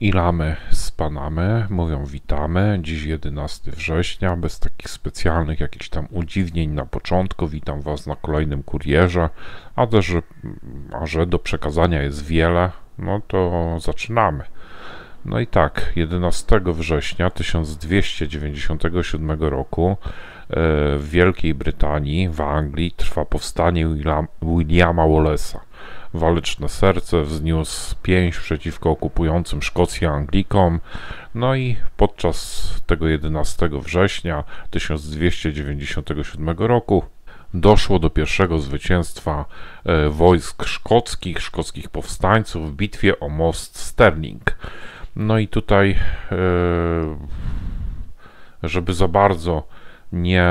I lamy z Panamy mówią witamy. Dziś 11 września, bez takich specjalnych jakichś tam udziwnień na początku. Witam Was na kolejnym kurierze, a też, a że do przekazania jest wiele, no to zaczynamy. No i tak, 11 września 1297 roku e, w Wielkiej Brytanii, w Anglii, trwa powstanie Williama Wallace'a waleczne serce wzniósł pięść przeciwko okupującym Szkocję Anglikom. No i podczas tego 11 września 1297 roku doszło do pierwszego zwycięstwa e, wojsk szkockich, szkockich powstańców w bitwie o most Sterling. No i tutaj, e, żeby za bardzo nie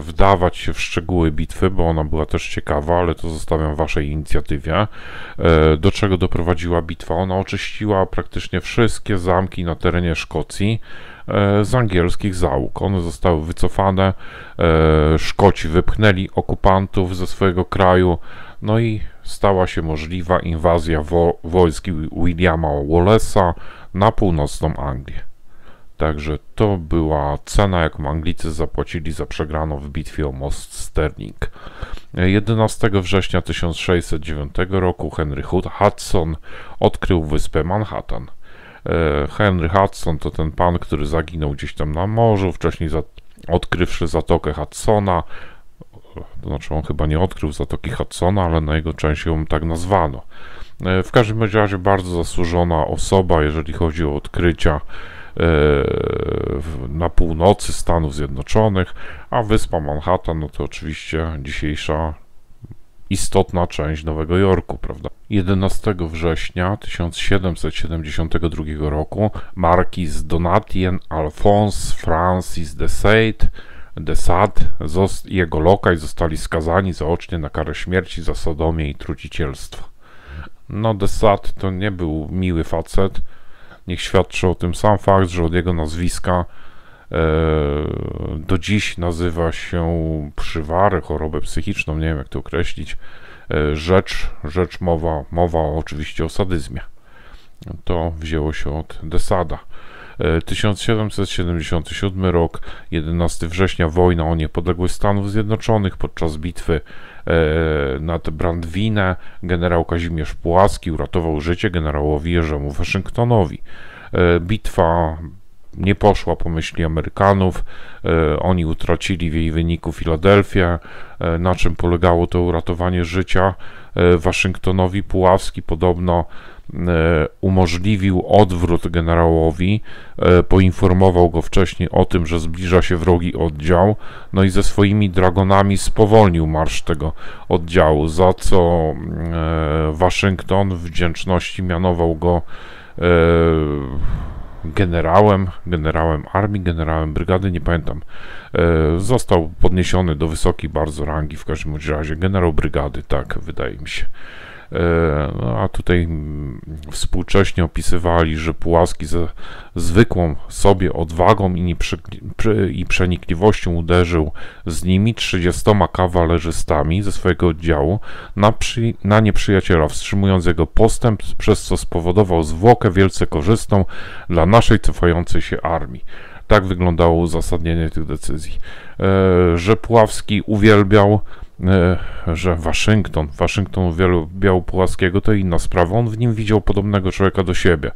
wdawać się w szczegóły bitwy, bo ona była też ciekawa, ale to zostawiam waszej inicjatywie. E, do czego doprowadziła bitwa? Ona oczyściła praktycznie wszystkie zamki na terenie Szkocji e, z angielskich załóg. One zostały wycofane, e, Szkoci wypchnęli okupantów ze swojego kraju, no i stała się możliwa inwazja wo wojsk Williama Wallace'a na północną Anglię. Także to była cena, jaką Anglicy zapłacili za przegraną w bitwie o most Sterling. 11 września 1609 roku Henry Hudson odkrył wyspę Manhattan. E, Henry Hudson to ten pan, który zaginął gdzieś tam na morzu, wcześniej odkrywszy zatokę Hudsona, to znaczy on chyba nie odkrył zatoki Hudsona, ale na jego część ją tak nazwano. E, w każdym razie bardzo zasłużona osoba, jeżeli chodzi o odkrycia na północy Stanów Zjednoczonych, a wyspa Manhattan no to oczywiście dzisiejsza istotna część Nowego Jorku, prawda? 11 września 1772 roku markiz Donatien Alphonse Francis de Sade de Sade i jego lokaj zostali skazani zaocznie na karę śmierci za sodomię i trucicielstwo. No, de Sade to nie był miły facet, Niech świadczy o tym sam fakt, że od jego nazwiska e, do dziś nazywa się przywary, chorobę psychiczną, nie wiem jak to określić, e, rzecz, rzecz mowa, mowa oczywiście o sadyzmie. To wzięło się od Desada. 1777 e, rok, 11 września, wojna o niepodległość Stanów Zjednoczonych podczas bitwy nad Brandwinę. Generał Kazimierz Płaski uratował życie generałowi Jerzemu Waszyngtonowi. E, bitwa nie poszła po myśli Amerykanów. E, oni utracili w jej wyniku Filadelfię. E, na czym polegało to uratowanie życia? Waszyngtonowi Puławski podobno umożliwił odwrót generałowi, poinformował go wcześniej o tym, że zbliża się wrogi oddział, no i ze swoimi dragonami spowolnił marsz tego oddziału, za co Waszyngton w wdzięczności mianował go generałem, generałem armii, generałem brygady, nie pamiętam. Został podniesiony do wysokiej bardzo rangi, w każdym razie generał brygady, tak wydaje mi się. E, no, a tutaj współcześnie opisywali, że Pułaski ze zwykłą sobie odwagą i, i przenikliwością uderzył z nimi 30 kawalerzystami ze swojego oddziału na, na nieprzyjaciela, wstrzymując jego postęp, przez co spowodował zwłokę wielce korzystną dla naszej cofającej się armii. Tak wyglądało uzasadnienie tych decyzji. E, że Puławski uwielbiał że Waszyngton, Waszyngton uwielbiał Płaskiego, to inna sprawa. On w nim widział podobnego człowieka do siebie.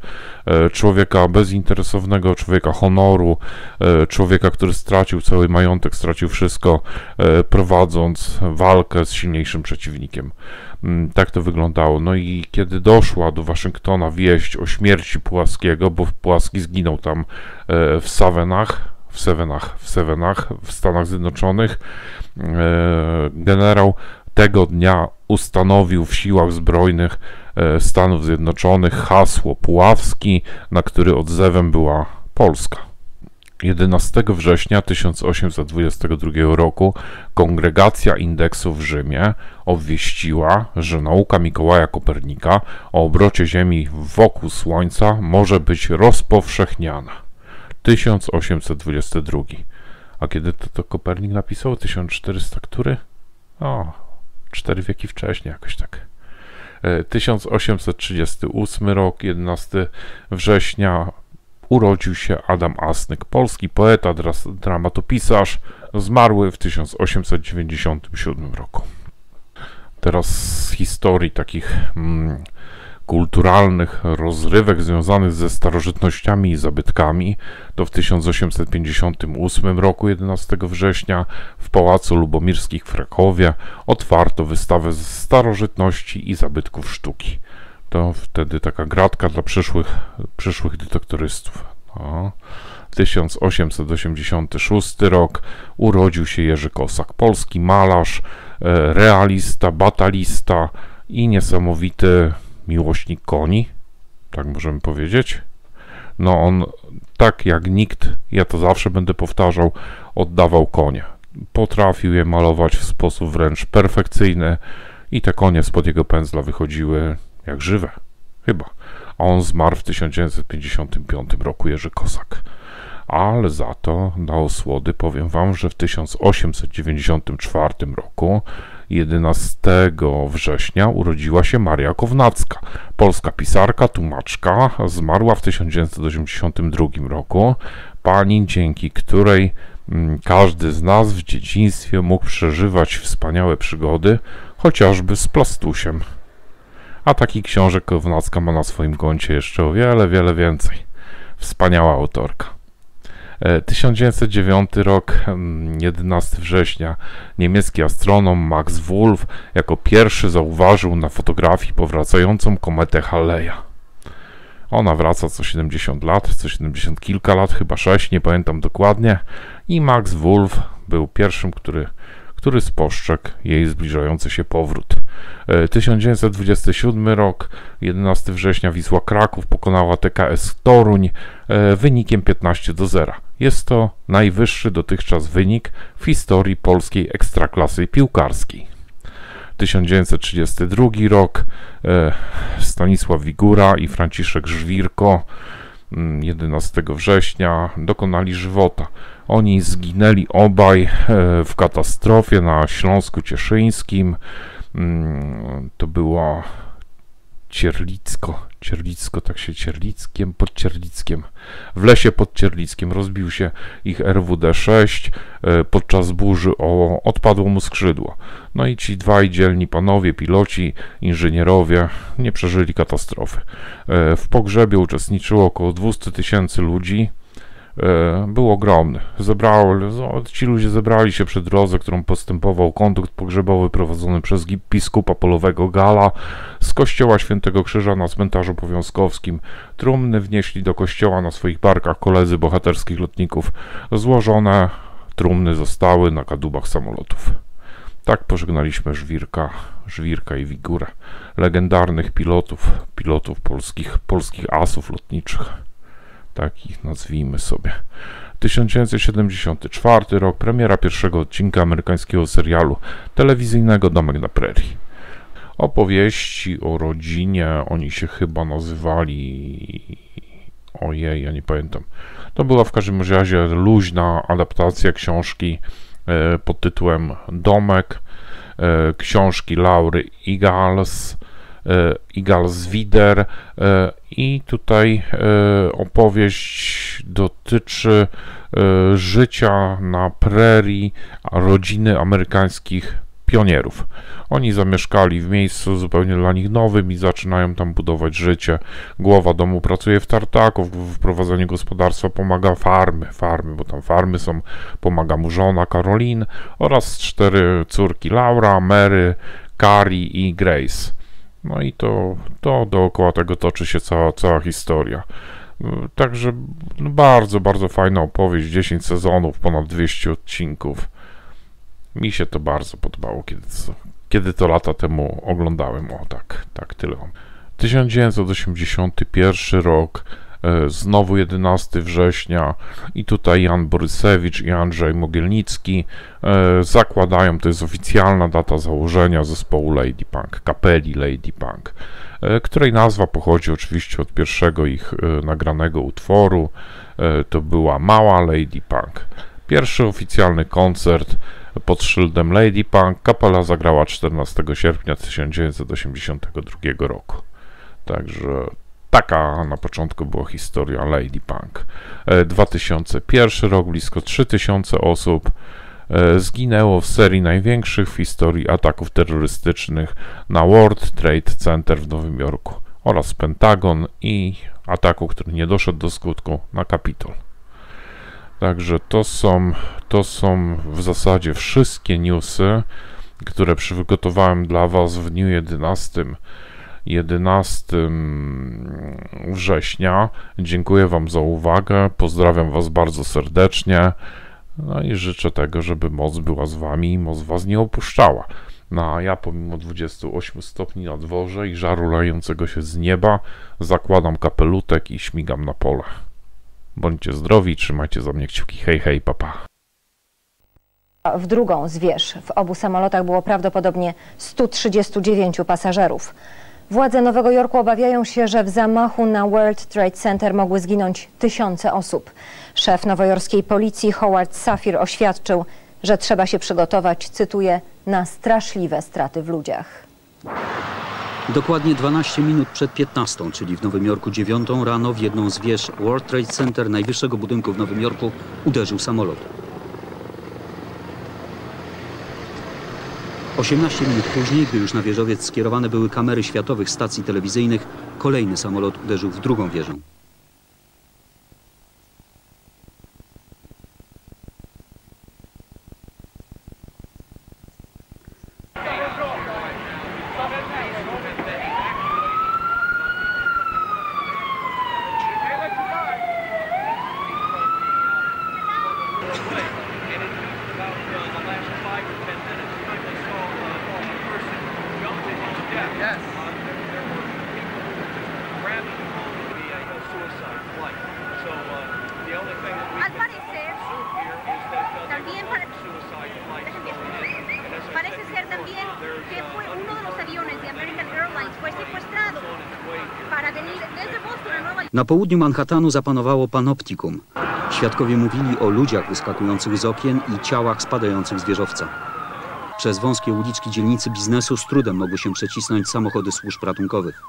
E, człowieka bezinteresownego, człowieka honoru, e, człowieka, który stracił cały majątek, stracił wszystko, prowadząc walkę z silniejszym przeciwnikiem. Mm, tak to wyglądało. No i kiedy doszła do Waszyngtona wieść o śmierci Płaskiego, bo Płaski zginął tam w Savenach, w Sevenach, w Sevenach w Stanach Zjednoczonych. E, generał tego dnia ustanowił w siłach zbrojnych e, Stanów Zjednoczonych hasło Puławski, na który odzewem była Polska. 11 września 1822 roku Kongregacja Indeksu w Rzymie obwieściła, że nauka Mikołaja Kopernika o obrocie Ziemi wokół Słońca może być rozpowszechniana. 1822. A kiedy to, to Kopernik napisał? 1400 który? O, cztery wieki wcześniej, jakoś tak. 1838 rok, 11 września, urodził się Adam Asnyk, polski poeta, dramatopisarz, zmarły w 1897 roku. Teraz z historii takich mm, kulturalnych rozrywek związanych ze starożytnościami i zabytkami, to w 1858 roku 11 września w Pałacu Lubomirskich w Krakowie otwarto wystawę z starożytności i zabytków sztuki. To wtedy taka gratka dla przyszłych, przyszłych detektorystów. No. 1886 rok urodził się Jerzy Kosak, polski malarz, e, realista, batalista i niesamowity miłośnik koni, tak możemy powiedzieć. No on tak jak nikt, ja to zawsze będę powtarzał, oddawał konie. Potrafił je malować w sposób wręcz perfekcyjny i te konie spod jego pędzla wychodziły jak żywe, chyba. A on zmarł w 1955 roku, Jerzy Kosak. Ale za to na osłody powiem wam, że w 1894 roku 11 września urodziła się Maria Kownacka, polska pisarka, tłumaczka, zmarła w 1982 roku. Pani, dzięki której mm, każdy z nas w dzieciństwie mógł przeżywać wspaniałe przygody, chociażby z plastusiem. A takich książek Kownacka ma na swoim koncie jeszcze o wiele, wiele więcej. Wspaniała autorka. 1909 rok, 11 września, niemiecki astronom Max Wolf jako pierwszy zauważył na fotografii powracającą kometę Halley'a. Ona wraca co 70 lat, co 70 kilka lat, chyba 6, nie pamiętam dokładnie. I Max Wolf był pierwszym, który który spostrzegł jej zbliżający się powrót. 1927 e, rok, 11 września Wisła Kraków pokonała TKS Toruń e, wynikiem 15 do 0. Jest to najwyższy dotychczas wynik w historii polskiej ekstraklasy piłkarskiej. 1932 rok e, Stanisław Wigura i Franciszek Żwirko 11 mm, września dokonali żywota. Oni zginęli obaj e, w katastrofie na Śląsku Cieszyńskim. Mm, to było Cierlicko, Cierlicko, tak się Cierlickiem, pod Cierlickiem. W lesie pod Cierlickiem rozbił się ich RWD-6 e, podczas burzy o odpadło mu skrzydło. No i ci dwaj dzielni panowie, piloci, inżynierowie nie przeżyli katastrofy. E, w pogrzebie uczestniczyło około 200 tysięcy ludzi. E, był ogromny. Zebrało, ci ludzie zebrali się przy drodze, którą postępował kondukt pogrzebowy prowadzony przez biskupa polowego Gala z kościoła Świętego Krzyża na cmentarzu powiązkowskim. Trumny wnieśli do kościoła na swoich barkach koledzy bohaterskich lotników. Złożone trumny zostały na kadłubach samolotów. Tak pożegnaliśmy Żwirka, Żwirka i Wigurę, legendarnych pilotów, pilotów polskich, polskich asów lotniczych takich nazwijmy sobie. 1974 rok, premiera pierwszego odcinka amerykańskiego serialu telewizyjnego Domek na Prairie. Opowieści o rodzinie, oni się chyba nazywali. Ojej, ja nie pamiętam. To była w każdym razie luźna adaptacja książki e, pod tytułem Domek, e, książki Laury Igals E, Igals Wider e, i tutaj e, opowieść dotyczy życia na prerii rodziny amerykańskich pionierów. Oni zamieszkali w miejscu zupełnie dla nich nowym i zaczynają tam budować życie. Głowa domu pracuje w tartaku, w prowadzeniu gospodarstwa pomaga farmy, farmy, bo tam farmy są, pomaga mu żona Karolin oraz cztery córki Laura, Mary, Carrie i Grace. No i to, to dookoła tego toczy się cała, cała historia. Także no bardzo, bardzo fajna opowieść, 10 sezonów, ponad 200 odcinków. Mi się to bardzo podobało, kiedy kiedy to lata temu oglądałem. O tak, tak, tyle. 1981 rok, znowu 11 września i tutaj Jan Borysewicz i Andrzej Mogielnicki e, zakładają, to jest oficjalna data założenia zespołu Lady Punk, kapeli Lady Punk, e, której nazwa pochodzi oczywiście od pierwszego ich nagranego utworu, to była Mała Lady Punk. Pierwszy oficjalny koncert pod szyldem Lady Punk. Kapela zagrała 14 sierpnia 1982 roku. Także taka na początku była historia Lady Punk. 2001 rok, blisko 3000 osób e, zginęło w serii największych w historii ataków terrorystycznych na World Trade Center w Nowym Jorku oraz Pentagon i ataku, który nie doszedł do skutku na Kapitol. Także to są, to są w zasadzie wszystkie newsy, które przygotowałem dla Was w dniu 11, 11 września. Dziękuję Wam za uwagę, pozdrawiam Was bardzo serdecznie. No i życzę tego, żeby moc była z Wami i moc Was nie opuszczała. No a ja pomimo 28 stopni na dworze i żaru lającego się z nieba zakładam kapelutek i śmigam na pole. Bądźcie zdrowi, trzymajcie za mnie kciuki. Hej, hej, papa. W drugą zwierz. W obu samolotach było prawdopodobnie 139 pasażerów. Władze Nowego Jorku obawiają się, że w zamachu na World Trade Center mogły zginąć tysiące osób. Szef nowojorskiej policji Howard Safir oświadczył, że trzeba się przygotować, cytuję, na straszliwe straty w ludziach. Dokładnie 12 minut przed 15, czyli w Nowym Jorku 9 rano w jedną z wież World Trade Center, najwyższego budynku w Nowym Jorku, uderzył samolot. 18 minut później, gdy już na wieżowiec skierowane były kamery światowych stacji telewizyjnych, kolejny samolot uderzył w drugą wieżę. Na południu Manhattanu zapanowało panoptikum. Świadkowie mówili o ludziach wyskakujących z okien i ciałach spadających z wieżowca. Przez wąskie uliczki dzielnicy biznesu z trudem mogły się przecisnąć samochody służb ratunkowych.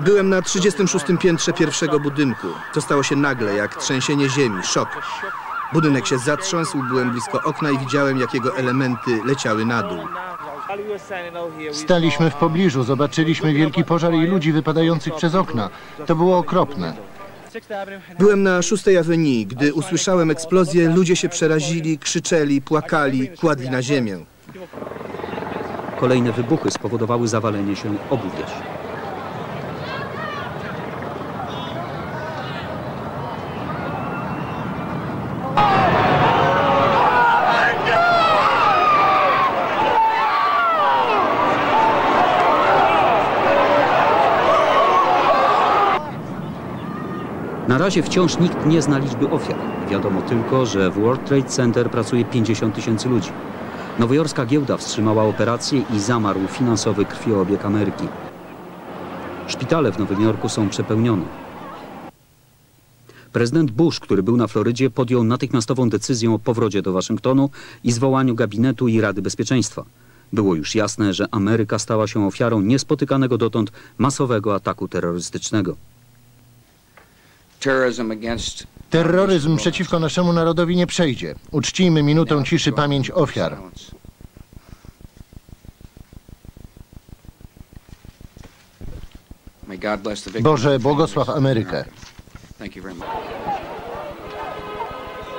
Byłem na 36. piętrze pierwszego budynku. To stało się nagle, jak trzęsienie ziemi, szok. Budynek się zatrząsł, byłem blisko okna i widziałem, jak jego elementy leciały na dół. Staliśmy w pobliżu, zobaczyliśmy wielki pożar i ludzi wypadających przez okna. To było okropne. Byłem na 6. Avenue. Gdy usłyszałem eksplozję, ludzie się przerazili, krzyczeli, płakali, kładli na ziemię. Kolejne wybuchy spowodowały zawalenie się obu wież. Razie wciąż nikt nie zna liczby ofiar. Wiadomo tylko, że w World Trade Center pracuje 50 tysięcy ludzi. Nowojorska giełda wstrzymała operację i zamarł finansowy krwiobieg Ameryki. Szpitale w Nowym Jorku są przepełnione. Prezydent Bush, który był na Florydzie, podjął natychmiastową decyzję o powrocie do Waszyngtonu i zwołaniu gabinetu i Rady Bezpieczeństwa. Było już jasne, że Ameryka stała się ofiarą niespotykanego dotąd masowego ataku terrorystycznego. Terroryzm przeciwko naszemu narodowi nie przejdzie. Uczcijmy minutą ciszy pamięć ofiar. Boże, błogosław Amerykę.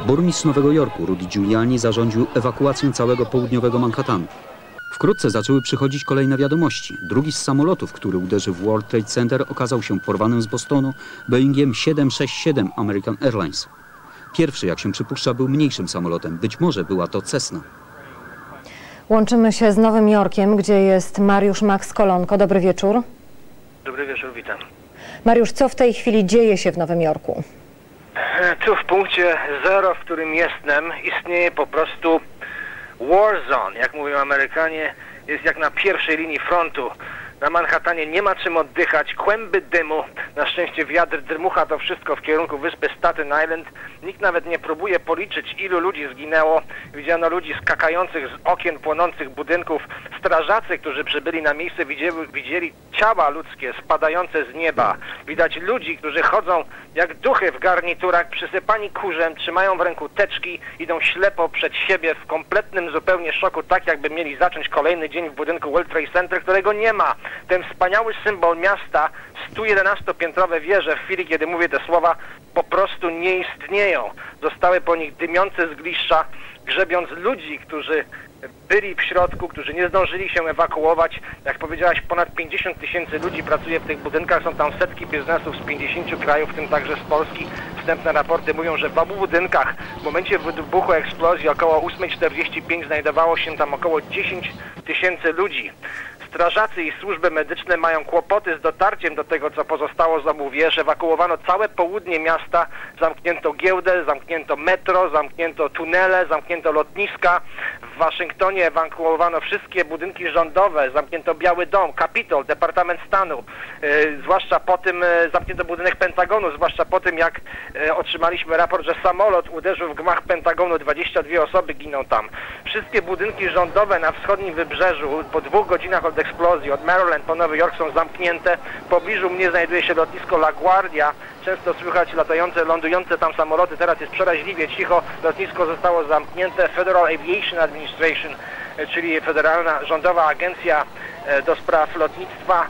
Burmistrz Nowego Jorku, Rudy Giuliani, zarządził ewakuację całego południowego Manhattanu. Wkrótce zaczęły przychodzić kolejne wiadomości. Drugi z samolotów, który uderzył w World Trade Center, okazał się porwanym z Bostonu Boeingiem 767 American Airlines. Pierwszy, jak się przypuszcza, był mniejszym samolotem. Być może była to Cessna. Łączymy się z Nowym Jorkiem, gdzie jest Mariusz Max Kolonko. Dobry wieczór. Dobry wieczór, witam. Mariusz, co w tej chwili dzieje się w Nowym Jorku? E, Tu w punkcie zero, w którym jestem, istnieje po prostu war zone, jak mówią Amerykanie, jest jak na pierwszej linii frontu. Na Manhattanie nie ma czym oddychać, kłęby dymu. Na szczęście wiatr dmucha to wszystko w kierunku wyspy Staten Island. Nikt nawet nie próbuje policzyć, ilu ludzi zginęło. Widziano ludzi skakających z okien płonących budynków. Strażacy, którzy przybyli na miejsce, widzieli, widzieli ciała ludzkie spadające z nieba. Widać ludzi, którzy chodzą jak duchy w garniturach, przysypani kurzem, trzymają w ręku teczki, idą ślepo przed siebie w kompletnym zupełnie szoku, tak jakby mieli zacząć kolejny dzień w budynku World Trade Center, którego nie ma. Ten wspaniały symbol miasta, 111-piętrowe wieże, w chwili kiedy mówię te słowa, po prostu nie istnieją. Zostały po nich dymiące zgliszcza, grzebiąc ludzi, którzy byli w środku, którzy nie zdążyli się ewakuować. Jak powiedziałaś, ponad 50 tysięcy ludzi pracuje w tych budynkach, są tam setki biznesów z 50 krajów, w tym także z Polski. Wstępne raporty mówią, że w obu budynkach w momencie wybuchu eksplozji około 8.45 znajdowało się tam około 10 tysięcy ludzi. Strażacy i służby medyczne mają kłopoty z dotarciem do tego, co pozostało z obu wież. Ewakuowano całe południe miasta, zamknięto giełdę, zamknięto metro, zamknięto tunele, zamknięto lotniska. W Waszyngtonie ewakuowano wszystkie budynki rządowe, zamknięto Biały Dom, Kapitol, Departament Stanu, e, zwłaszcza po tym e, zamknięto budynek Pentagonu, zwłaszcza po tym, jak e, otrzymaliśmy raport, że samolot uderzył w gmach Pentagonu, 22 osoby giną tam. Wszystkie budynki rządowe na wschodnim wybrzeżu po dwóch godzinach od eksplozji, od Maryland po Nowy Jork są zamknięte. W pobliżu mnie znajduje się lotnisko LaGuardia. Często słychać latające, lądujące tam samoloty. Teraz jest przeraźliwie cicho. Lotnisko zostało zamknięte. Federal Aviation Administration, e, czyli Federalna Rządowa Agencja e, do Spraw Lotnictwa,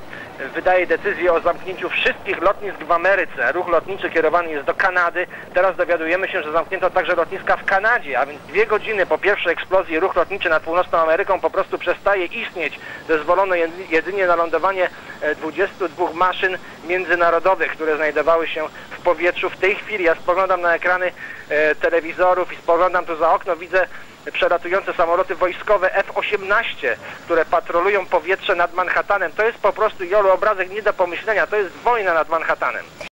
wydaje decyzję o zamknięciu wszystkich lotnisk w Ameryce. Ruch lotniczy kierowany jest do Kanady. Teraz dowiadujemy się, że zamknięto także lotniska w Kanadzie, a więc dwie godziny po pierwszej eksplozji ruch lotniczy nad północną Ameryką po prostu przestaje istnieć. Zezwolono jedy- jedynie na lądowanie e, 22 maszyn międzynarodowych, które znajdowały się w powietrzu. W tej chwili ja spoglądam na ekrany e, telewizorów i spoglądam tu za okno, widzę przelatujące samoloty wojskowe F-18, które patrolują powietrze nad Manhattanem. To jest po prostu, Jolu, obrazek nie do pomyślenia. To jest wojna nad Manhattanem.